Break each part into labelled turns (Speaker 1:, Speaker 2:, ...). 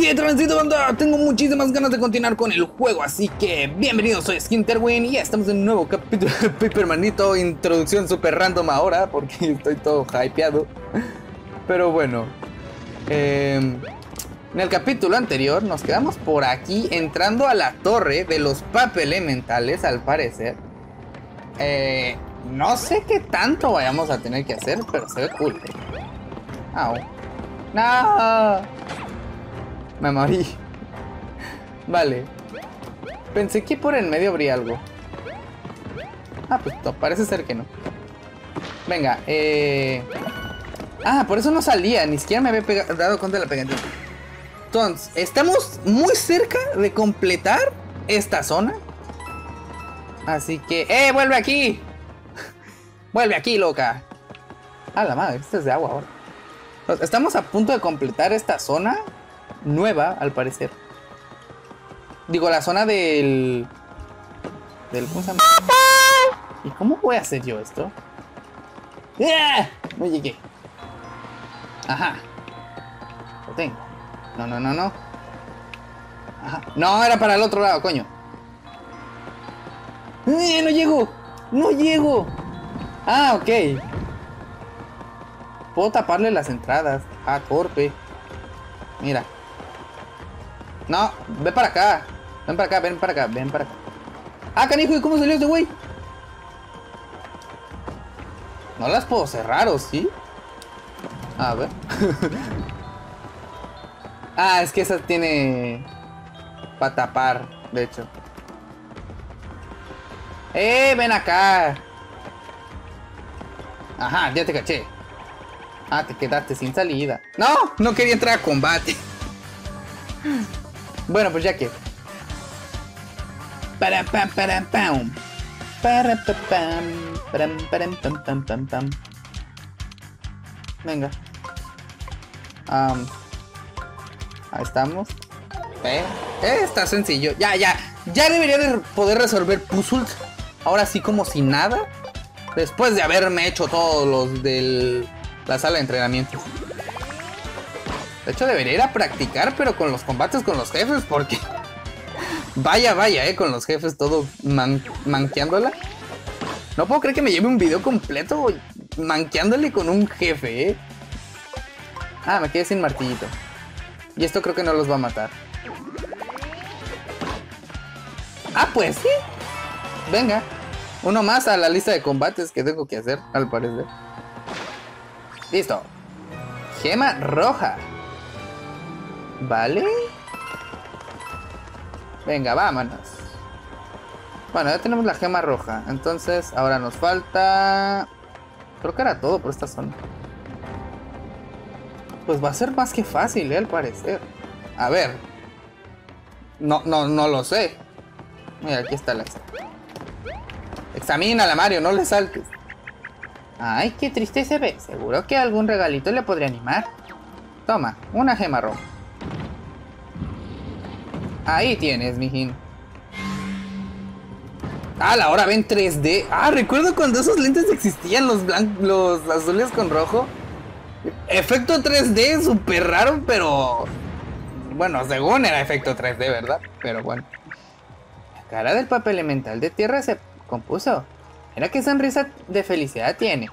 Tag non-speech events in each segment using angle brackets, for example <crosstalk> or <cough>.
Speaker 1: ¿Qué transito banda? Tengo muchísimas ganas de continuar con el juego, así que bienvenidos, soy Skinterwin y ya estamos en un nuevo capítulo de Papermanito, introducción super random ahora porque <laughs> estoy todo hypeado. Pero bueno, em, en el capítulo anterior nos quedamos por aquí entrando a la torre de los papelementales al parecer. Eh, no sé qué tanto vayamos a tener que hacer, pero se ve cool. Au. No. Me morí. Vale. Pensé que por en medio habría algo. Ah, pues no, parece ser que no. Venga, eh... Ah, por eso no salía, ni siquiera me había dado cuenta de la pegatina. Entonces, estamos muy cerca de completar esta zona. Así que... ¡Eh, vuelve aquí! <laughs> vuelve aquí, loca. A la madre, esto es de agua ahora. estamos a punto de completar esta zona nueva, al parecer. Digo, la zona del... del ¿Cómo? ¿Y cómo voy a hacer yo esto? ¡Ah! No llegué. Ajá. Lo tengo. No, no, no, no. No, era para el otro lado, coño. ¡Eh, no llego! ¡No llego! Ah, ok. Puedo taparle las entradas. Ah, torpe. Mira. No, ven para acá. Ven para acá, ven para acá, ven para acá. Ah, canijo, ¿y cómo salió este güey? No las puedo cerrar, ¿o sí? A ver. <laughs> ah, es que esa tiene... Para tapar, de hecho. ¡Eh, ven acá! Ajá, ya te caché. Ah, te quedaste sin salida. No, no quería entrar a combate. <laughs> Bueno, pues ya que. Para pam para pam. Para pam pam pam pam pam pam Venga. Um, ahí estamos. Eh, eh, está sencillo. Ya, ya. Ya debería de poder resolver puzzles. Ahora sí como si nada. Después de haberme hecho todos los de la sala de entrenamiento. De hecho, debería ir a practicar, pero con los combates con los jefes, porque... <laughs> vaya, vaya, eh, con los jefes todo manqueándola. No puedo creer que me lleve un video completo manqueándole con un jefe, eh. Ah, me quedé sin martillito. Y esto creo que no los va a matar. Ah, pues sí. Venga. Uno más a la lista de combates que tengo que hacer, al parecer. Listo. Gema roja. Vale. Venga, vámonos. Bueno, ya tenemos la gema roja. Entonces, ahora nos falta... Creo que era todo por esta zona. Pues va a ser más que fácil, ¿eh? al parecer. A ver. No, no, no lo sé. Mira, aquí está la... Examínala, Mario, no le saltes. Ay, qué triste se ve. Seguro que algún regalito le podría animar. Toma, una gema roja. Ahí tienes, mijín. Ah, la hora ven 3D. Ah, recuerdo cuando esos lentes existían, los blancos, los azules con rojo. Efecto 3D, súper raro, pero... Bueno, según era efecto 3D, ¿verdad? Pero bueno. La cara del papel elemental de tierra se compuso. Mira qué sonrisa de felicidad tiene.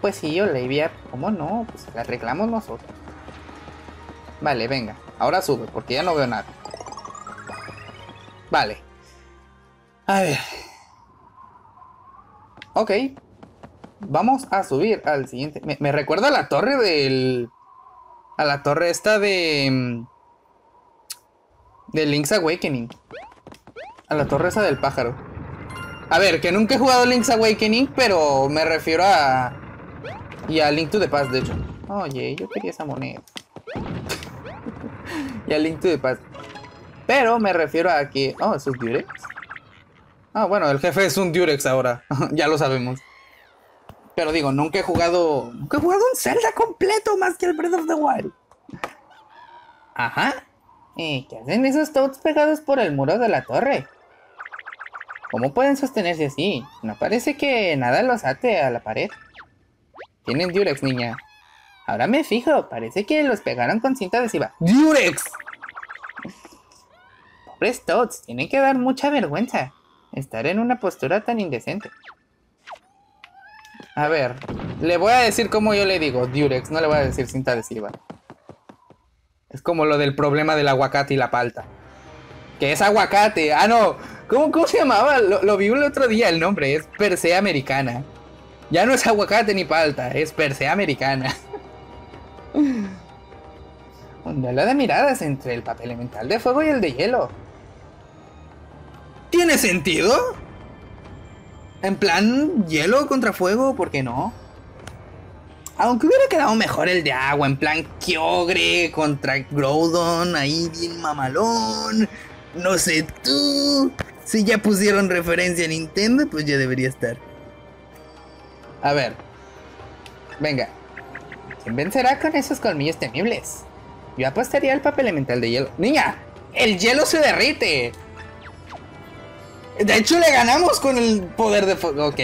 Speaker 1: Pues sí, Olivia, ¿cómo no? Pues la arreglamos nosotros. Vale, venga. Ahora sube, porque ya no veo nada. Vale. A ver. Ok. Vamos a subir al siguiente. Me, recuerda a la torre del... A la torre esta de... Mm, de Link's Awakening. A la torre esa del pájaro. A ver, que nunca he jugado Link's Awakening, pero me refiero a... Y a Link to the Past, de hecho. Oye, yo quería esa moneda y al Link to the. Pero me refiero a que... Oh, ¿eso es Durex? Ah, bueno, el jefe es un Durex ahora. <laughs> ya lo sabemos. Pero digo, nunca he jugado... Nunca he jugado un Zelda completo más que el Breath of the Wild. Ajá. ¿Y qué hacen esos toads pegados por el muro de la torre? ¿Cómo pueden sostenerse así? No parece que nada los ate a la pared. Tienen Durex, niña. Ahora me fijo, parece que los pegaron con cinta adhesiva. ¡Durex! Pobres Toads, tienen que dar mucha vergüenza estar en una postura tan indecente. A ver, le voy a decir como yo le digo, Durex, no le voy a decir cinta adhesiva. Es como lo del problema del aguacate y la palta. Que es aguacate. Ah, no. ¿Cómo, cómo se llamaba? Lo, lo vi el otro día el nombre. Es Persea americana. Ya no es aguacate ni palta, es Persea americana. <laughs> duelo de miradas entre el papel elemental de fuego y el de hielo. ¿Tiene sentido? En plan, hielo contra fuego, ¿por qué no? Aunque hubiera quedado mejor el de agua, en plan Kyogre contra Groudon, ahí bien mamalón. No sé tú. Si ya pusieron referencia a Nintendo, pues ya debería estar. A ver. Venga. ¿Quién vencerá con esos colmillos temibles? Yo apostaría al papel elemental de hielo. ¡Niña! ¡El hielo se derrite! De hecho, le ganamos con el poder de fuego. Ok,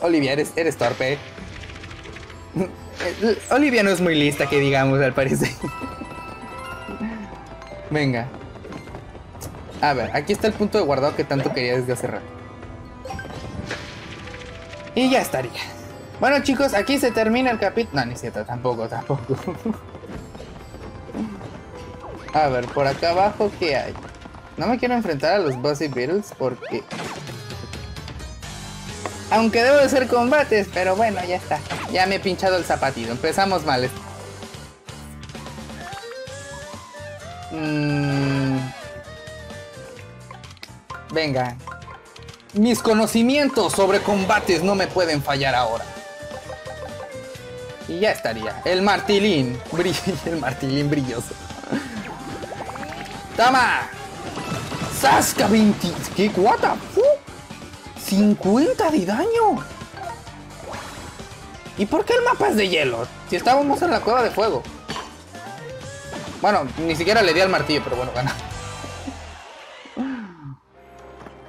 Speaker 1: Olivia, eres, eres torpe. <laughs> Olivia no es muy lista, que digamos, al parecer. <laughs> Venga. A ver, aquí está el punto de guardado que tanto quería desde. Y ya estaría. Bueno, chicos, aquí se termina el capítulo. No, ni cierto, tampoco, tampoco. <laughs> A ver, por acá abajo, ¿qué hay? No me quiero enfrentar a los Bossy Beatles porque... Aunque debo de ser combates, pero bueno, ya está. Ya me he pinchado el zapatito. Empezamos mal. Mm. Venga. Mis conocimientos sobre combates no me pueden fallar ahora. Y ya estaría. El martilín. <laughs> El martilín brilloso. ¡Toma! ¡Sasca 20! ¿Qué? ¿What 50 de daño. ¿Y por qué el mapa es de hielo? Si estábamos en la cueva de fuego. Bueno, ni siquiera le di al martillo, pero bueno, gana.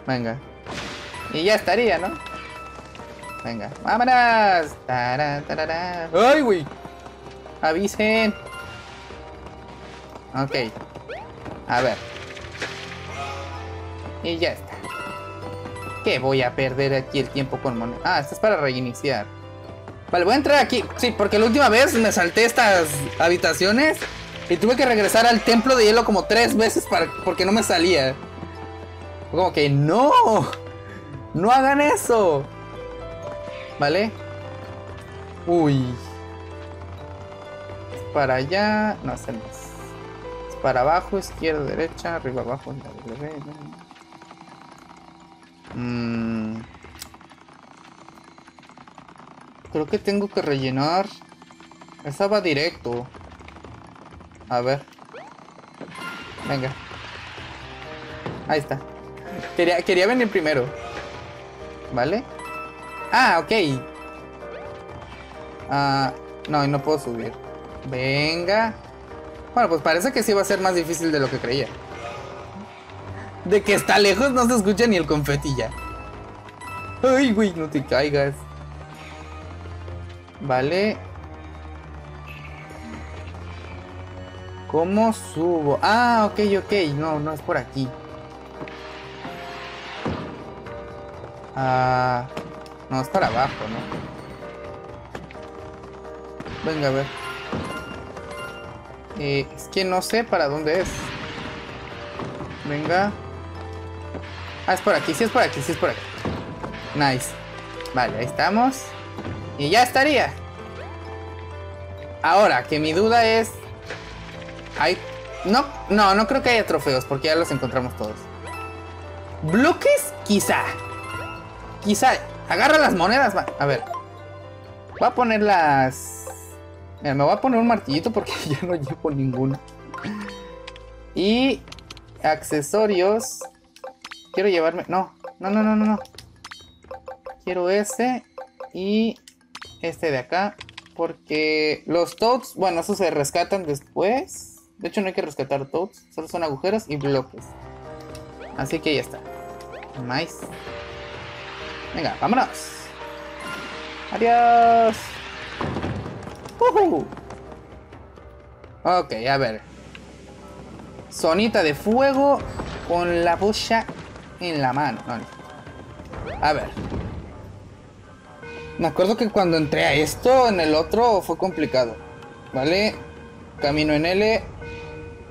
Speaker 1: Venga. Y ya estaría, ¿no? Venga, vámonos. ¡Ay, güey! Avisen. Ok. A ver. Y ya está. ¿Qué voy a perder aquí el tiempo con moneda? Ah, esto es para reiniciar. Vale, voy a entrar aquí. Sí, porque la última vez me salté estas habitaciones y tuve que regresar al templo de hielo como tres veces para, porque no me salía. Como que no. No hagan eso. ¿Vale? Uy. Para allá. No hacemos. Para abajo, izquierda, derecha, arriba, abajo, Mmm... Creo que tengo que rellenar. Esa va directo. A ver. Venga. Ahí está. Quería, quería venir primero. ¿Vale? Ah, ok. Ah, no, no puedo subir. Venga. Bueno, pues parece que sí va a ser más difícil de lo que creía. De que está lejos no se escucha ni el confeti ya. Ay, güey, no te caigas. Vale. ¿Cómo subo? Ah, ok, ok. No, no es por aquí. Ah, no, es para abajo, ¿no? Venga, a ver. Eh, es que no sé para dónde es. Venga. Ah, es por aquí, sí es por aquí, sí es por aquí. Nice. Vale, ahí estamos. Y ya estaría. Ahora, que mi duda es... Hay... No, no, no creo que haya trofeos porque ya los encontramos todos. Bloques, quizá. Quizá. Agarra las monedas. A ver. Voy a poner las... Me voy a poner un martillito porque <laughs> ya no llevo ninguno. Y... Accesorios. Quiero llevarme... No, no, no, no, no. Quiero ese y este de acá. Porque los toads, bueno, esos se rescatan después. De hecho, no hay que rescatar toads. Solo son agujeros y bloques. Así que ya está. Nice. Venga, vámonos. Adiós. Ok, a ver. Sonita de fuego con la bocha en la mano. A ver. Me acuerdo que cuando entré a esto, en el otro fue complicado. ¿Vale? Camino en L.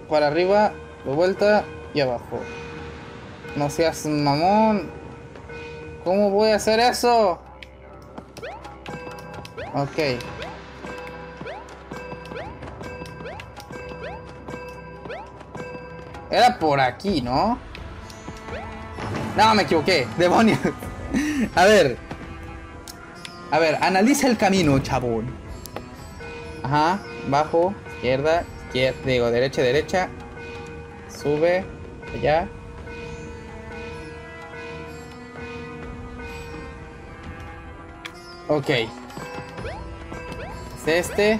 Speaker 1: Para arriba, de vuelta y abajo. No seas mamón. ¿Cómo voy a hacer eso? Ok. Era por aquí, ¿no? No, me equivoqué. Demonios. <laughs> A ver. A ver, analiza el camino, chabón. Ajá. Bajo, izquierda, izquierda. Digo, derecha, derecha. Sube. Allá. Ok. Es este.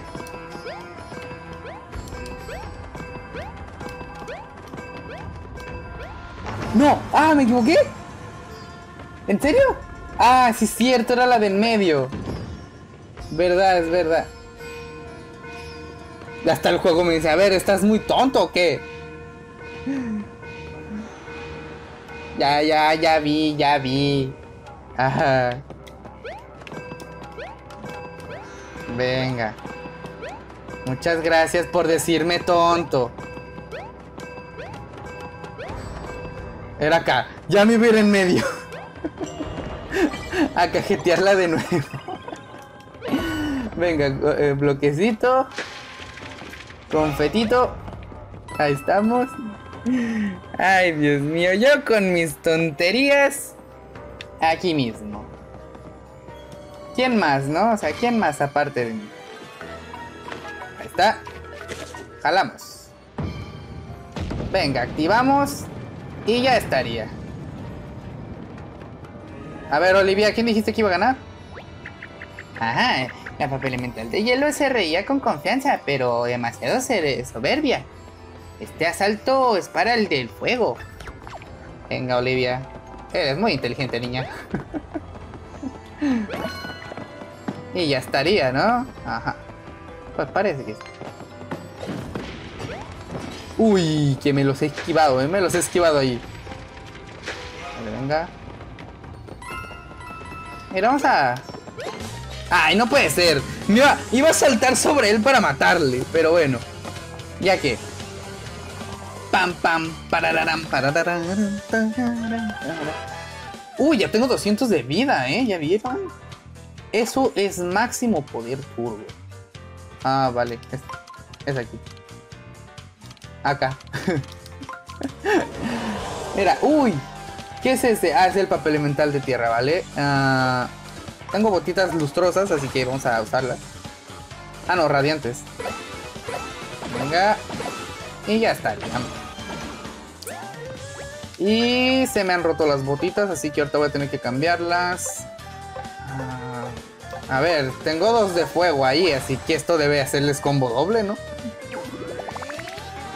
Speaker 1: No, ah, me equivoqué. ¿En serio? Ah, sí es cierto, era la del medio. Verdad, es verdad. Hasta el juego me dice, a ver, ¿estás muy tonto o qué? Ya, ya, ya vi, ya vi. Ajá. Venga. Muchas gracias por decirme tonto. Era acá. Ya me hubiera en medio. <laughs> A cajetearla de nuevo. Venga, eh, bloquecito. Confetito. Ahí estamos. Ay, Dios mío. Yo con mis tonterías. Aquí mismo. ¿Quién más, no? O sea, ¿quién más aparte de mí? Ahí está. Jalamos. Venga, activamos. Y ya estaría. A ver, Olivia, ¿quién dijiste que iba a ganar? Ajá, la papel elemental de hielo se reía con confianza, pero demasiado soberbia. Este asalto es para el del fuego. Venga, Olivia. Eres muy inteligente, niña. <laughs> y ya estaría, ¿no? Ajá. Pues parece que sí. Uy, que me los he esquivado, ¿eh? Me los he esquivado ahí. Vale, venga. Mira, vamos a... ¡Ay, no puede ser! Iba, iba a saltar sobre él para matarle, pero bueno. Ya que... Pam, pam, parararán, parararán, Uy, ya tengo 200 de vida, ¿eh? ¿Ya vieron? Eso es máximo poder turbo. Ah, vale. Es, es aquí. Acá. Mira, uy. ¿Qué es ese? Ah, es el papel elemental de tierra, ¿vale? Ah, tengo botitas lustrosas, así que vamos a usarlas. Ah, no, radiantes. Venga. Y ya está. Y se me han roto las botitas, así que ahorita voy a tener que cambiarlas. Ah, a ver, tengo dos de fuego ahí, así que esto debe hacerles combo doble, ¿no?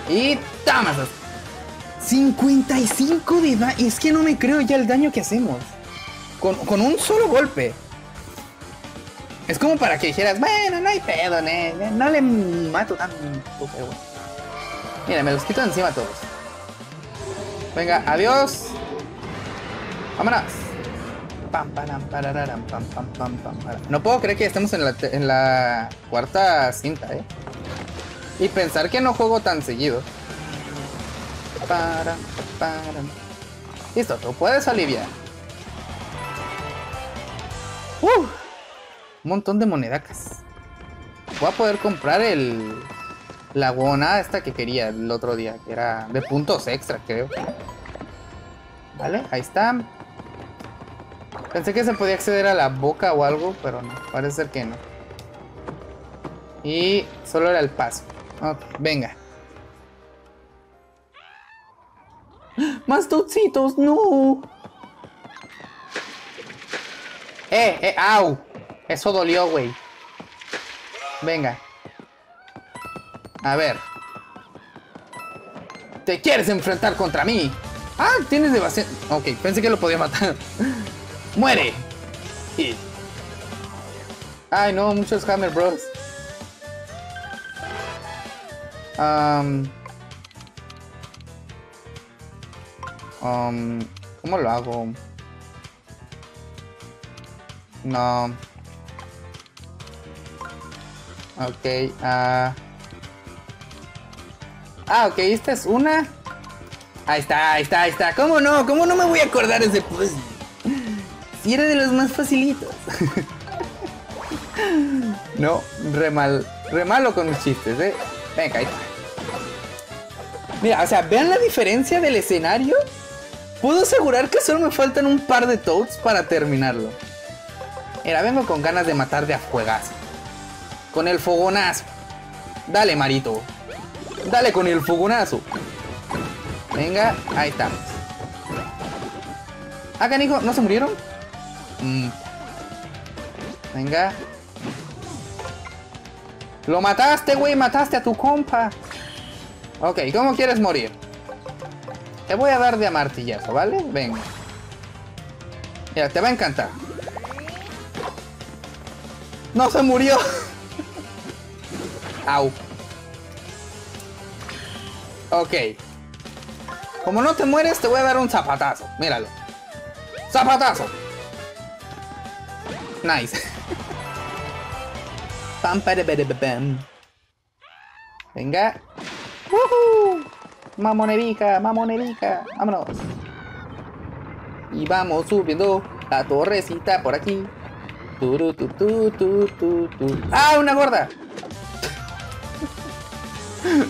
Speaker 1: Y ¡tamas! 55 de daño. Es que no me creo ya el daño que hacemos. Con, un solo golpe. Es como para que dijeras, bueno, no hay pedo, ¿no? no le mato tanto. Mira, me los quito encima a todos. Venga, adiós. Vámonos. Pam, pam, pam, No puedo creer que estemos en la, en la cuarta cinta, eh. Y pensar que no juego tan seguido. Para, para. Listo, tú puedes, Olivia. Uh, un montón de monedacas. Voy a poder comprar el... La guona esta que quería el otro día, que era de puntos extra, creo. Vale, ahí está. Pensé que se podía acceder a la boca o algo, pero no, parece ser que no. Y solo era el paso. Venga. <gasps> Más totsitos, no. Eh, eh, au. Eso dolió, güey. Venga. A ver. ¿Te quieres enfrentar contra mí? Ah, tienes evasión. Ok, pensé que lo podía matar. <laughs> ¡Muere! Ay, no, muchos Hammer Bros. Um, um, ¿Cómo lo hago? No. Ok, ah. ah, ok, esta es una. Ahí está, ahí está, ahí está. ¿Cómo no? ¿Cómo no me voy a acordar ese pues? Si era de los más facilitos. <laughs> no, re mal. Re malo con mis chistes, eh. Venga, ahí. Mira, o sea, vean la diferencia del escenario. Puedo asegurar que solo me faltan un par de toads para terminarlo. Mira, vengo con ganas de matar de a fuegazo. Con el fogonazo. Dale, Marito. Dale con el fogonazo. Venga, ahí estamos. Ah, canijo, ¿no se murieron? Mm. Venga. Lo mataste, güey, mataste a tu compa. Ok, ¿cómo quieres morir? Te voy a dar de a martillazo, ¿vale? Venga. Mira, te va a encantar. ¡No se murió! <laughs> Au. Ok. Como no te mueres, te voy a dar un zapatazo. Míralo. ¡Zapatazo! Nice. <laughs> Pam. Venga. ¡Woohoo! Mamonevica, mamonevica. Vámonos. Y vamos subiendo la torrecita por aquí. ¡Ah, una gorda! <laughs>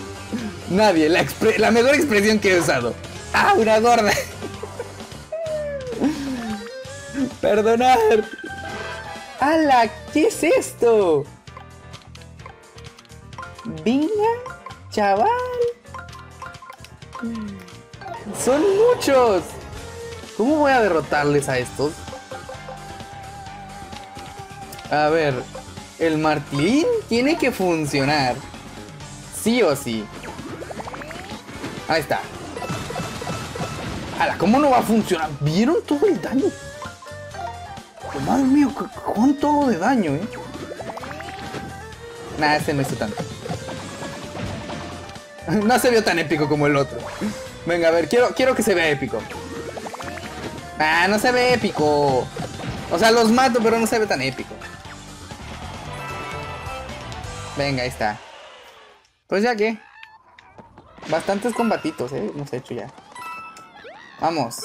Speaker 1: Nadie, la, la mejor expresión que he usado. ¡Ah, una gorda! <laughs> Perdonar. ¡Hala! ¿Qué es esto? Viña, chaval. Son muchos. ¿Cómo voy a derrotarles a estos? A ver, el martilín tiene que funcionar. Sí o sí. Ahí está. Ala, ¿cómo no va a funcionar? ¿Vieron todo el daño? madre mía, ¿cuánto de daño, eh? Nada, ese no hizo tanto. <laughs> no se vio tan épico como el otro. Venga, a ver, quiero, quiero que se vea épico. Ah, no se ve épico. O sea, los mato, pero no se ve tan épico. Venga, ahí está. Pues ya que. Bastantes combatitos, eh. Hemos hecho ya. Vamos.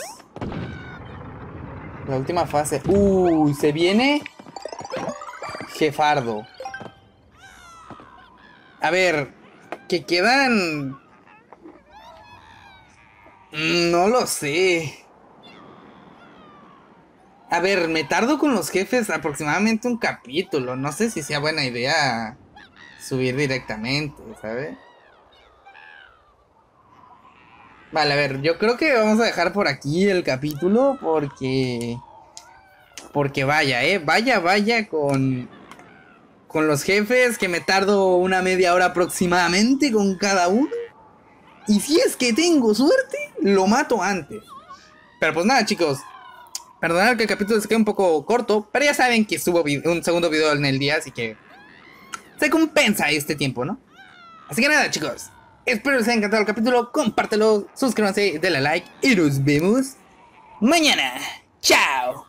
Speaker 1: La última fase. Uy, se viene. Jefardo. A ver. Que quedan. Mm, no lo sé. A ver, me tardo con los jefes aproximadamente un capítulo. No sé si sea buena idea subir directamente, ¿sabes? Vale, a ver, yo creo que vamos a dejar por aquí el capítulo porque... Porque vaya, ¿eh? Vaya, vaya con... Con los jefes que me tardo una media hora aproximadamente con cada uno. Y si es que tengo suerte, lo mato antes. Pero pues nada, chicos. Perdonad que el capítulo se quede un poco corto, pero ya saben que subo un segundo video en el día, así que se compensa este tiempo, ¿no? Así que nada, chicos. Espero les haya encantado el capítulo. Compártelo, suscríbanse, denle like y nos vemos mañana. ¡Chao!